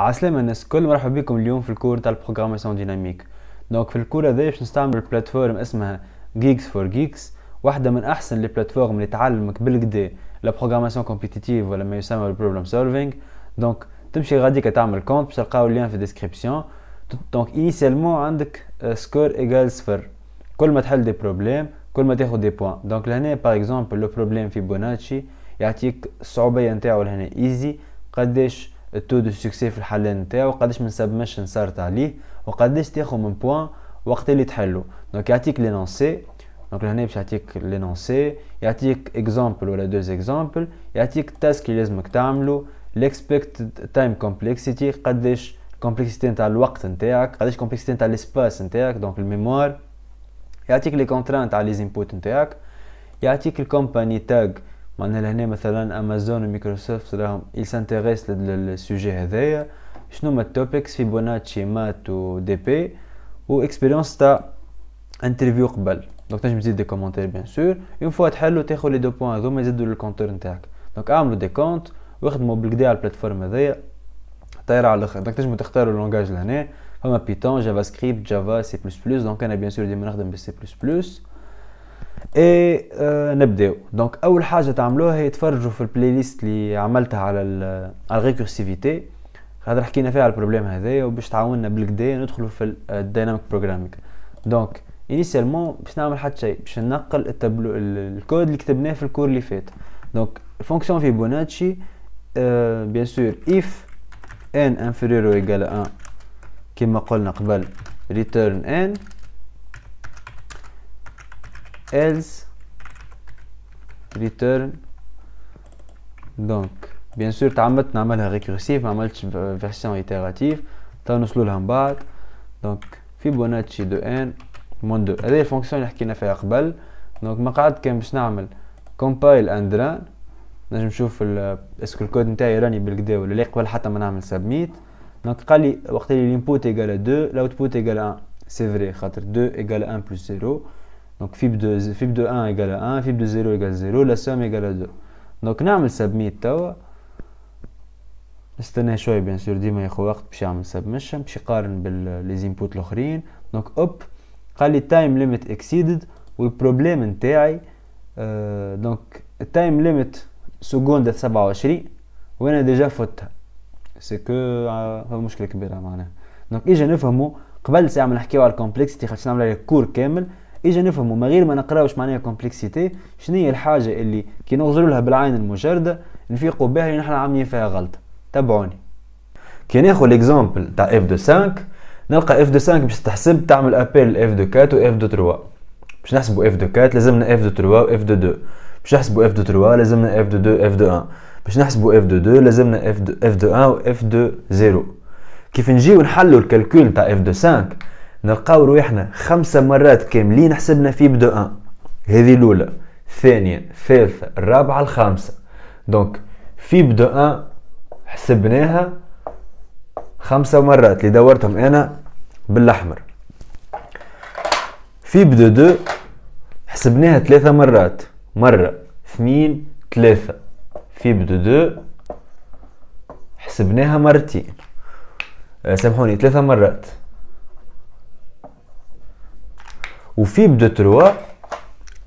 عسلامة الناس الكل مرحبا بكم اليوم في ال cours تاع ال programmation dynamique. donc في ال cours هذا باش نستعمل plateforme اسمها GeeksforGeeks واحدة من أحسن les plateformes اللي تعلمك بالكدا la programmation compétitive ولا ما يسمى ال problem solving donc تمشي غاديك تعمل compte باش تلقاو ال lien في ال description donc initialement عندك score égal صفر. كل ما تحل des problèmes كل ما تاخذ des points donc لهنا par exemple le problème Fibonacci يعطيك الصعوبية نتاعو لهنا easy قداش ال taux de succès في الحل نتاعو قداش من submission صارت عليه وقداش تاخذ من points وقت اللي تحلو. donc يعطيك l'énoncé donc لهنا باش يعطيك l'énoncé يعطيك exemple ولا deux exemples يعطيك ال task اللي لازمك تعملو ال expected time complexity قداش ال complexity نتاع الوقت نتاعك قداش ال complexity نتاع ال espace نتاعك donc ال mémoire. يعطيك les contraintes على les inputs نتاعك. يعطيك ال company tags معناها لهنا مثلا Amazon و Microsoft راهم ils s'intéressent لل sujet هذايا. شنو هما ال topics فيبوناتشي math و DP و expérience تاع interview قبل. donc تنجم تزيد des commentaires bien sûr une fois تحلو تاخذ les deux points هذوما يزيدو لل compteur نتاعك. donc اعملوا des comptes واخدموا بالكدا على ال plateforme هذايا. طايرة على الأخر. donc تنجموا تختاروا ال langage لهنا. فما Python JavaScript Java C plus plus donc أنا bien sûr ديما نخدم بال C plus plus et آه نبداو donc أول حاجة تعملوها هي تفرجوا في ال playlist اللي عملتها على على ال récursivité خاطر حكينا فيها على ال problème هذايا وباش تعاوننا بالكدا ندخلوا في ال dynamic programming donc initialement باش نعمل حتى شيء باش ننقل ال tableau ال code اللي كتبناه في ال cours اللي فات. donc fonction فيبوناتشي آه bien sûr if n inférieur égal 1 كما قلنا قبل return n. else return. donc bien sûr تعمدت نعملها récursive ما عملتش version itérative tout نوصلوا لها من بعد donc فيبوناتشي de n moins deux هذه ال fonction اللي حكينا فيها قبل donc ما قعدت كان باش نعمل compile and run نجم نشوف est-ce que ال code نتاعي راني بالكدا ولا لا قبل حتى ما نعمل submit donc قال لي وقت اللي ال input égale 2 ال output égale 1 c'est vrai خاطر 2 égale 1 plus 0 Donc fib de, fib de 1 égale à 1, fib de 0 égale 0, la somme égale à 2. Donc نعمل submit توا. نستنى شوية bien sûr ديما ياخذ وقت باش يعمل submission باش يقارن بال les inputs الأخرين. donc hop قال لي time limit exceeded وال problème نتاعي donc ال time limit seconde 27 وأنا déjà فتها c'est que هو مشكلة كبيرة معناها. donc إجا نفهمو قبل ساعة ما نحكيو على ال complexité خاطر نعمل عليه cours كامل. اجا نفهموا من غير ما نقراوش معناها complexité شنو هي الحاجة اللي كي نغزروا لها بالعين المجرده نفيقوا بها اللي نحن عاملين فيها غلطه تبعوني كي ناخذ l'exemple تاع f de 5 نلقى f de 5 باش تحسب تعمل appel f de 4 و f de 3 باش نحسبوا f de 4 لازمنا f de 3 و f de 2 باش نحسبوا f de 3 لازمنا f de 2 f de 1 باش نحسبوا f de 2 لازمنا f de f de 1 و f de 0 كيف نجيو نحلوا ال calcul تاع f de 5 نلقاو رويحنا خمسة مرات كاملين حسبنا fib de un هذه الأولى ثانيا الثالثة الرابعة الخامسة. donc fib de un حسبناها خمسة مرات. اللي دورتهم أنا بالأحمر. fib de deux حسبناها ثلاثة مرات. مرة اثنين ثلاثة. fib de deux حسبناها مرتين. أه، سامحوني ثلاثة مرات. و fib de trois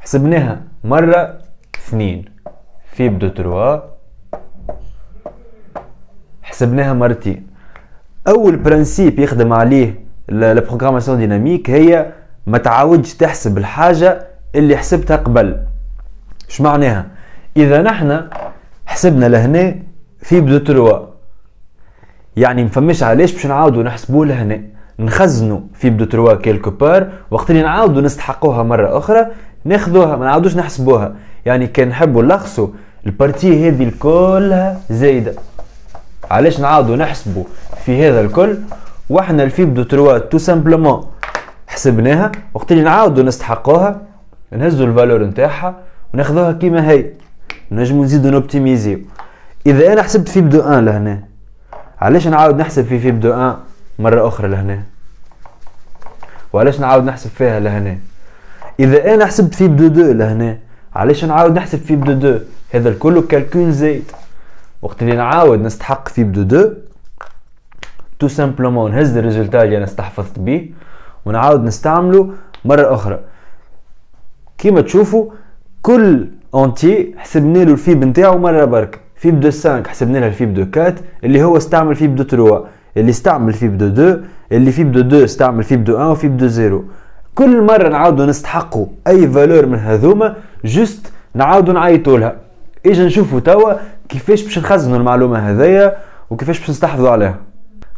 حسبناها مرة اثنين. fib de trois حسبناها مرتين. أول principe يخدم عليه ال programmation dynamique هي ما تعاودش تحسب الحاجة اللي حسبتها قبل. اش معناها؟ إذا نحنا حسبنا لهنا fib de trois يعني مفمش علاش باش نعاودو نحسبوه لهنا. نخزنوا fib de trois quelque part وقت اللي نعاودوا نستحقوها مرة أخرى ناخذوها ما نعاودوش نحسبوها. يعني كان نحبوا نلخصوا ال partie هذه كلها زايدة. علاش نعاودوا نحسبوا في هذا الكل؟ وإحنا ال fib de trois tout simplement حسبناها وقت اللي نعاودوا نستحقوها نهزوا ال valeur نتاعها وناخذوها كيما هي. نجمو نزيدو نوبتيميزيو. إذا أنا حسبت fib de un لهنا علاش نعاود نحسب في fib de un؟ مرة أخرى لهنا. وعلاش نعاود نحسب فيها لهنا؟ إذا أنا حسبت fib de deux لهنا علاش نعاود نحسب fib de deux؟ هذا الكل calcul زايد وقت اللي نعاود نستحق fib de deux tout simplement نهز ال résultat اللي أنا استحفظت بيه ونعاود نستعمله مرة أخرى. كيما تشوفوا كل entier حسبنا له ال fib نتاعو مرة برك. fib de 5 حسبنا لها ال fib de 4 اللي هو استعمل fib de 3 اللي استعمل fib de 2 اللي fib de 2 استعمل fib de 1 و fib de 0 كل مرة نعاودوا نستحقوا أي valeur من هذوما juste نعاودوا نعيطوا لها. إجا نشوفوا توا كيفاش باش نخزنوا المعلومة هذيا وكيفاش باش نستحفظوا عليها.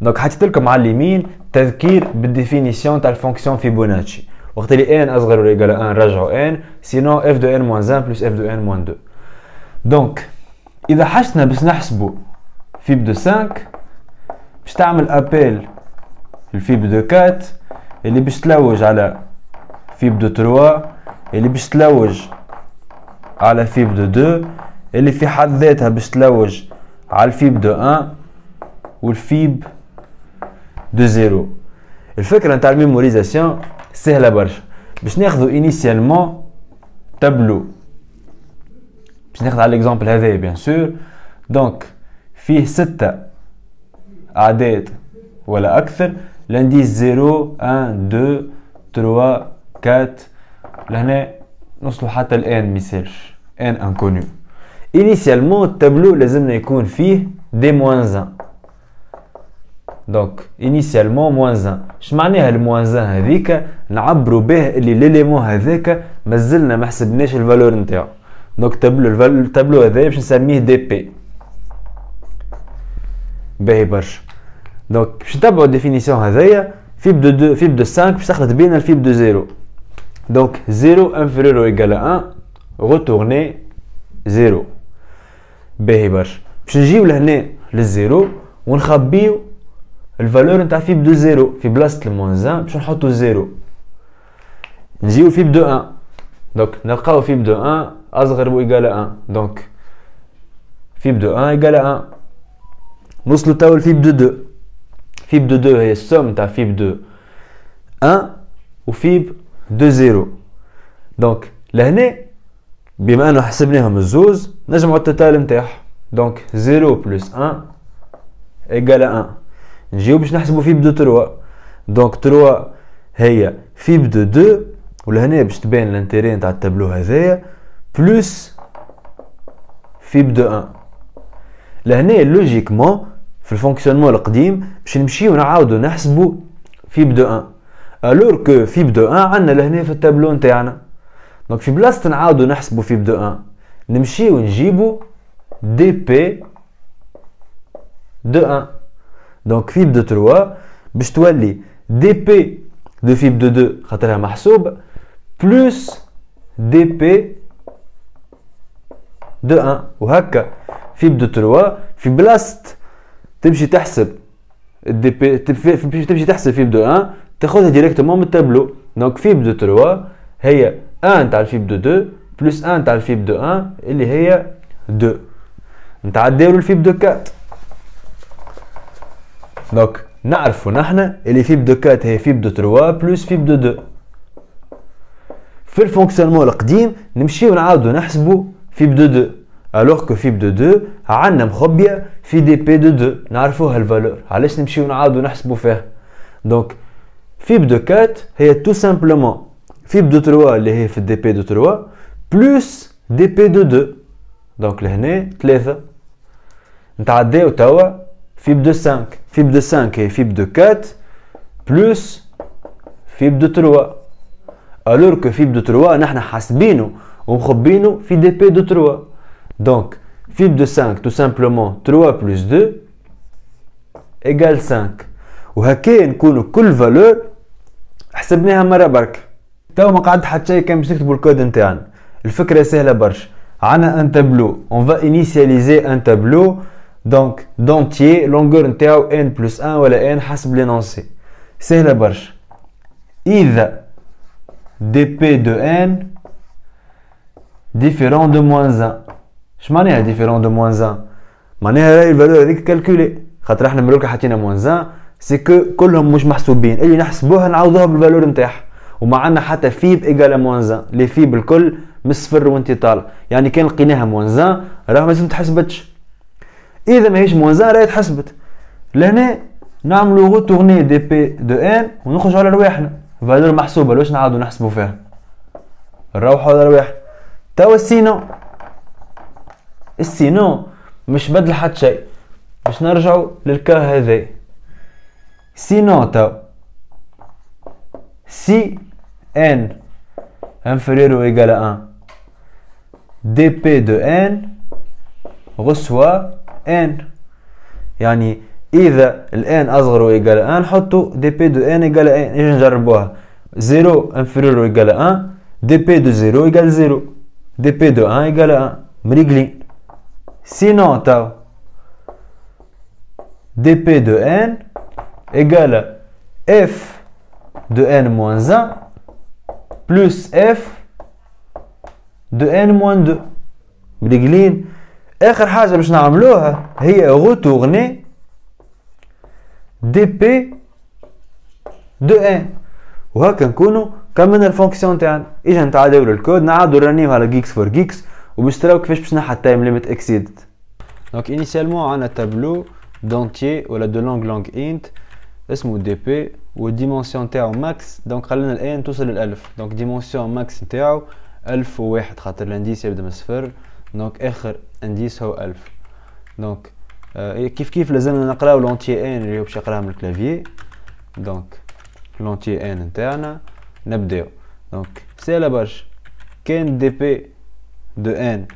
donc حطيت لكم على اليمين تذكير بال définition تاع ال fonction فيبوناتشي. وقت اللي n أصغر ولا égale 1 رجعوا n sinon f de n moins 1 plus f de n moins 2 donc إذا حشنا باش نحسبوا fib de 5 باش تعمل appel ال fib de 4 اللي باش تلوج على fib de 3 اللي باش تلوج على fib de 2 اللي في حد ذاتها باش تلوج على ال fib de 1 وال fib de 0 الفكرة نتاع ال mémorisation سهلة برشا. باش ناخذو initialement تابلو باش ناخذ على ال exemple هذايا bien sûr donc فيه ستة أعداد ولا أكثر l'indice zéro un deux trois quatre. لهنا نوصلو حتى ال n ميسالش n inconnu initialement ال tableau لازمنا يكون فيه des moins un donc initialement moins un اش معناها ال moins un هذيك؟ نعبروا به اللي l'élément هذاك مازلنا ما حسبناش ال valeur نتاعو. donc tableau ال tableau هذا باش نسميه dp باهي برشا. donc باش نتبعوا ال définition هذايا fib de deux fib de 5 باش تخلط بين ال fib de 0 donc 0 inférieur ou égal 1 retourner 0 باهي برشا باش نجيو لهنا لل zéro ونخبيو ال valeur نتاع fib de zéro في بلاصة ال moins 1 باش نحطو zéro نجيو fib de 1 donc نلقاو fib de 1 اصغر ou égal 1 donc fib de 1 égale 1 نوصلو توا ل fib de 2 fib de 2 هي ال somme تاع fib de 1 و fib de 0 donc لهنا بما انه حسبناهم الزوز نجمعو ال total نتاعهم donc 0 plus 1 égale 1 نجيو باش نحسبو fib de 3 donc 3 هي fib de 2 ولهنا باش تبان l'intérêt نتاع التابلو هذايا plus fib de 1 لهنا logiquement في ال fonctionnement القديم باش نمشيو نعاودو نحسبو fib de 1 alors que fib de 1 عندنا لهنا في التابلو نتاعنا. donc في بلاصة نعاودو نحسبو fib de 1 نمشيو نجيبو dp de 1 donc fib de 3 باش تولي dp de fib de 2 خاطرها محسوب plus dp de 1 وهكا fib de 3 في بلاصة تمشي تحسب. ال dp تمشي تحسب fib de 1 تاخذها directement من ال tableau donc fib de 3 هي 1 تاع ال fib de 2 plus 1 تاع ال fib de 1 اللي هي 2 نتعداو ال fib de 4 donc نعرفوا نحن اللي fib de 4 هي fib de 3 plus fib de. 2 في ال fonctionnement القديم نمشيو نعاودو نحسبو fib de. 2 alors que fib de 2 عندنا مخبيه في dp de 2 نعرفوها ال valeur علاش نمشيو نعاودو نحسبو فيها donc fib de 4 هي tout simplement fib de 3 اللي هي في dp de 3 plus dp de 2 donc لهنا 3 نتعداو توا fib de 5 fib de 5 هي fib de 4 plus fib de 3 alors que fib de 3 نحنا حاسبينه ومخبينه في dp de 3 donc fib de 5 tout simplement 3 plus 2 égale 5 وهكا نكونوا كل valeur حسبناها مرة برك تو ما قعدت حتى شيء كان باش نكتبوا الكود نتاعنا الفكرة سهلة برشا عنا un tableau on va initialiser un tableau donc d'entiers longueur نتاعو n plus 1 ولا n حسب l'énoncé سهلة برشا إذا dp de n différent de moins 1 اش معناها différent de moins 1 معناها راهي ال valeur هذيك calculée خاطر إحنا ملول حطينا moins 1 c'est que كلهم مش محسوبين. اللي نحسبوها نعوضوها بال valeur نتاعها. وما عندنا حتى fib égale moins 1 les fib الكل من الصفر وانت طالع. يعني كان لقيناها moins 1 راه مازال تحسبتش. إذا ماهيش moins 1 راهي تحسبت. لهنا نعملو retourner dp de n ونخرج على رواحنا. valeur محسوبة لوش نعاودو نحسبو فيها؟ نروحو على رواحنا. توا السينو. سينو مش بدل حد شيء. باش نرجعو للكا هذا سي نوتا سي إن. انفيرير و ايغال إن. دي بي دو إن. غسوا إن. يعني إذا الان أصغر و ايغال إن حطو دي بي دو إن ايغال إن. إيش نجربوها؟ zéro inférieur ou égal un. dp de zéro égale zéro. dp de un égale 1 مريقلين. Sinon تاو dp de n égale f de n moins 1 plus f de n moins 2 مريقلين اخر حاجة باش نعملوها هي retourner دي بي دو ان وهكا نكونوا كملنا ال fonction تاعنا اجا نتعادلوا الكود نعاودوا رانيو على GeeksforGeeks وباش تراو كيفاش باش نحط time limit exceeded donc initialement عندنا tableau d'entiers ولا de long long int اسمه dp وال dimension تاعو max donc خلينا ال n توصل للالف donc dimension max تاعو ألف وواحد خاطر ال indice يبدا من صفر donc اخر indice هو ألف donc آه كيف كيف لازمنا نقراو l'entier n اللي هو باش يقراها من ال clavier donc l'entier n نتاعنا نبداو donc سهله برشا كان dp de n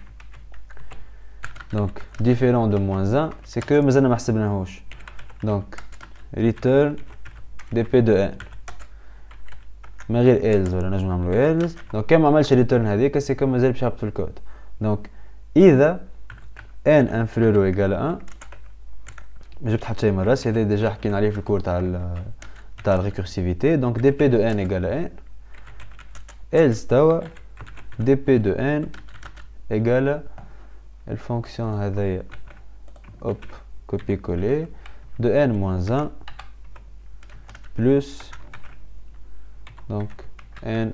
donc différent de moins 1 c'est que مازلنا ما حسبناهوش donc return dp de n من غير else ولا نجم نعملو else donc كان ما عملش return هذيك c'est que مازال باش يهبط في الكود donc اذا n inférieur ou égal n ما جبت حتى شي من راسي هذا déjà حكينا عليه في ال cours تاع تاع ال récursivité donc dp de n égal n else توا dp de égal ال fonction هذايا hop copier coller de n moins 1 plus donc n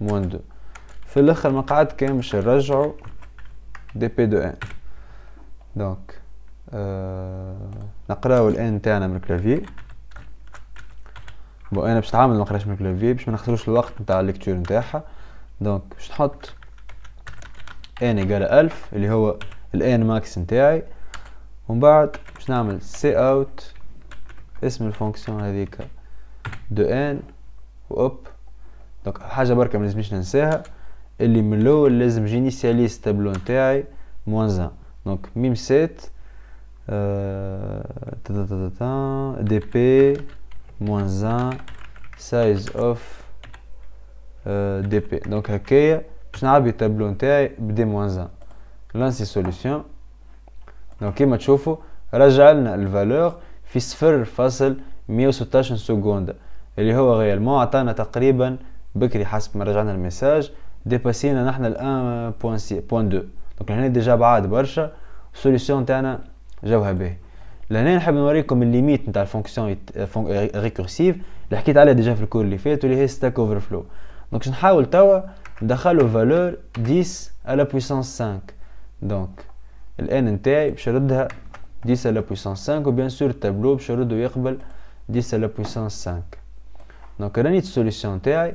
moins deux في الآخر المقعد كان باش نرجعو dp de n donc نقراو ال n تاعنا من ال clavier bon أنا باش نتعامل نقراش من ال clavier باش ما نخسروش الوقت نتاع ال lecture نتاعها. donc باش نحط n égal ألف اللي هو ال n max نتاعي ومن بعد باش نعمل cout اسم ال fonction هذيك de n hop donc حاجة بركة ما لازمنيش ننساها. اللي من الأول لازم j'initialise tableau نتاعي moins 1 donc memset dp moins 1 sizeof dp donc هكايا باش نعبي التابلو نتاعي بدي moins 1 lancer solution دونك كيما تشوفوا رجع لنا الفالور في صفر فاصل مية وستاش سكوند اللي هو غيالمون عطانا تقريبا بكري حسب ما رجعنا الميساج ديباسينا نحنا الان بوان سي بوان دو دونك هنا ديجا بعاد برشا السوليسيون تاعنا جوها باهي لهنا نحب نوريكم الليميت نتاع الفونكسيون ريكورسيف اللي حكيت عليها ديجا في الكور اللي فات واللي هي ستاك اوفر فلو دونك نحاول توا ندخلو فالور 10 à la puissance 5 donc ال n نتاعي باش نردها 10 à la puissance 5 ou bien sûr التابلو باش نردو يقبل 10 à la puissance 5 donc راني ال solution تاعي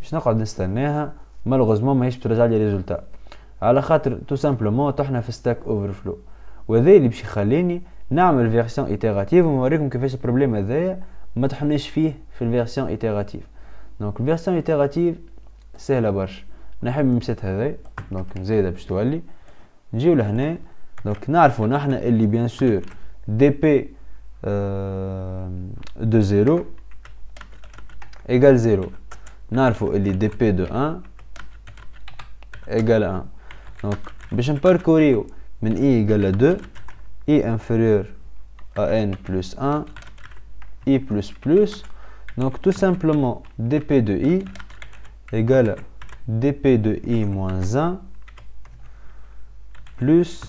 باش نقعد نستناها malheureusement ماهيش ترجع لي résultat على خاطر tout simplement طحنا في stack overflow وهذا اللي باش يخليني نعمل version itérative ونوريكم كيفاش ال problème هذايا ما تحنيش فيه في ال version itérative donc ال version itérative سهلة برشا. نحب memset هذايا donc زايدة باش تولي. نجيو لهنا donc نعرفو نحنا اللي bien sûr dp de zéro égal zéro نعرفو اللي dp de 1 égal 1 donc باش نparcouriو من i égal 2 i inférieur n plus 1 i plus plus. Donc tout simplement dp de i égale dp de i moins 1 plus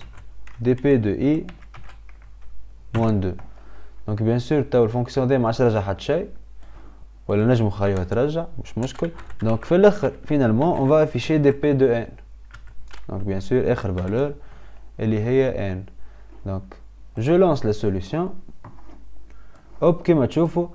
dp de i moins 2 donc bien sûr تاو الفونكسيون دي ما عادش ترجع حتى شيء ولا نجم نخليوها ترجع مش مشكل donc في الآخر finalement on va afficher dp de n donc bien sûr اخر valeur اللي هي n donc je lance la solution hop كيما تشوفوا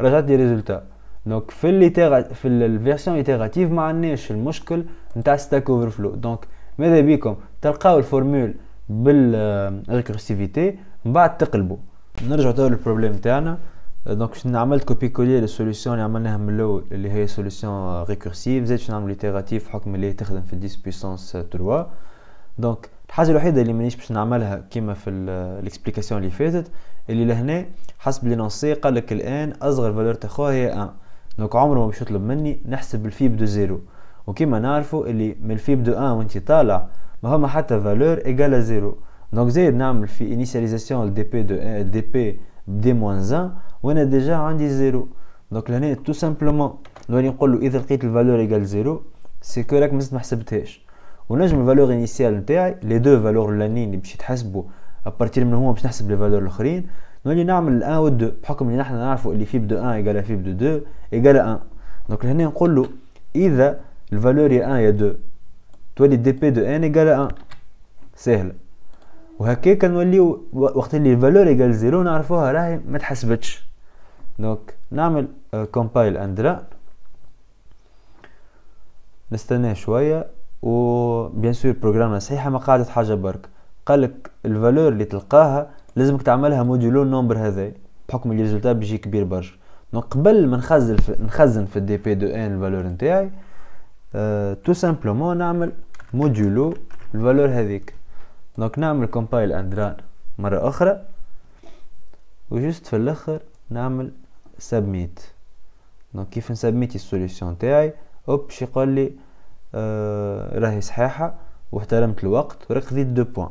رجعت لي résultat donc في اللي في ال version itérative ما عندناش المشكل نتاع stack overflow donc ماذا بيكم تلقاو ال formule بال récursivité من بعد تقلبوا نرجع تو لل problème تاعنا donc باش عملت copier coller لل solution اللي عملناها من الأول اللي هي solution récursive زيد باش نعمل itérative بحكم اللي تخدم في 10 puissance 3 donc الحاجة الوحيده اللي مانيش باش نعملها كيما في ال explication اللي فاتت اللي لهنا حسب l'énoncé قال لك ال n اصغر valeur تاخوها هي 1 دونك عمره ما باش يطلب مني نحسب ال fib de zéro. وكيما نعرفوا اللي من ال fib de 1 وانت طالع ما هما حتى valeur égale zéro. donc زايد نعمل في initialisation dp de dp de moins 1 وأنا déjà عندي زيرو. donc لهنا tout simplement نولي نقول له إذا لقيت ال valeur égale zéro c'est que راك مازال ما حسبتهاش. ونجم ال valeur initiale نتاعي les deux valeurs الأولانيين اللي باش يتحسبوا à partir من هما باش نحسب les valeurs الآخرين. نولي نعمل ال 1 و 2 بحكم اللي نحنا نعرفوا اللي fib de 1 égal fib de 2 égal 1 donc لهنا نقول له إذا ال valeur يا 1 يا 2 تولي dp de n égal 1 سهله وهكاك نوليو وقت اللي ال valeur égale zéro نعرفوها راهي ما تحسبتش. donc نعمل compile and run نستناه شوية. و bien sûr programme صحيحة ما قاعدت حاجة برك. قالك ال valeur اللي تلقاها لازمك تعملها modulo ال nombre هذا بحكم اللي بيجي كبير برشا. donc قبل ما نخزن في نخزن في ال dp de n ال valeur نتاعي أه tout simplement نعمل modulo ال valeur هذيك. donc نعمل compile and run مرة أخرى وجست في الآخر نعمل سبميت دونك كيف نسبميتي السوليسيون تاعي أوب باش يقول لي آه راهي صحيحة واحترمت الوقت ورقديت دو بوان.